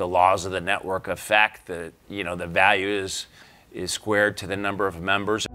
The laws of the network affect that you know, the value is, is squared to the number of members.